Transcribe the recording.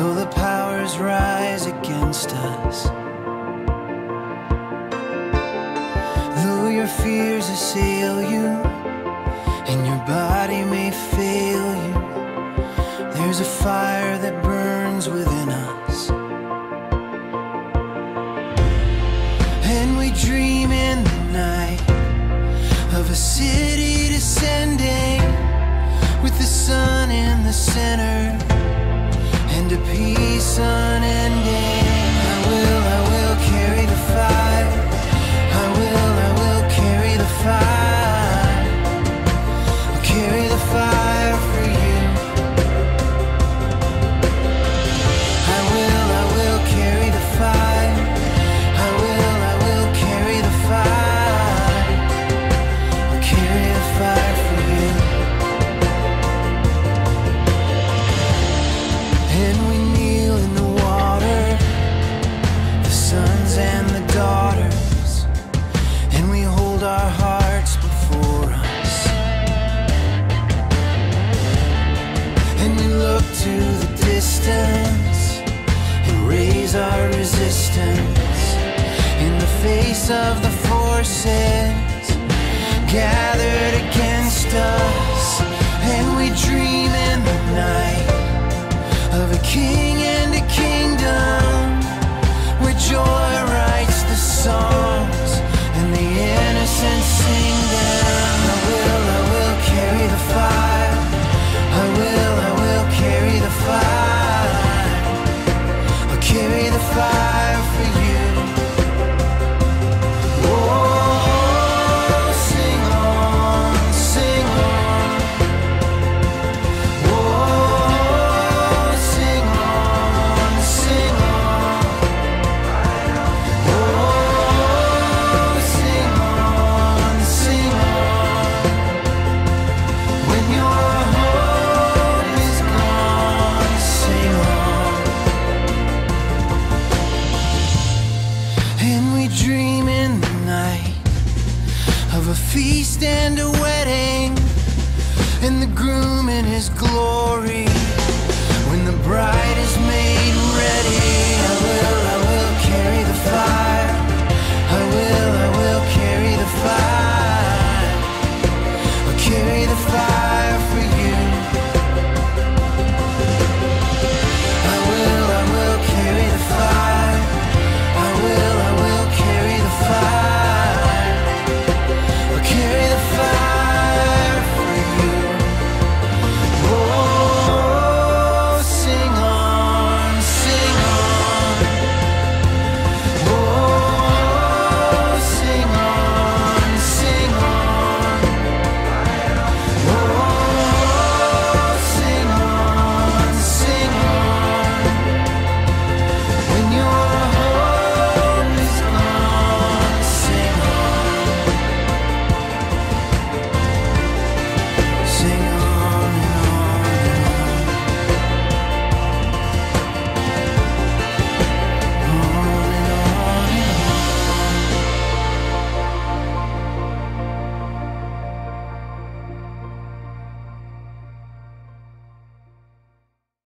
Though the powers rise against us. Though your fears assail you And your body may fail you There's a fire that burns within us. And we dream in the night Of a city to send our hearts before us. And we look to the distance and raise our resistance in the face of the forces gathered against us. And we dream in the night of a king feast and a wedding and the groom in his glory.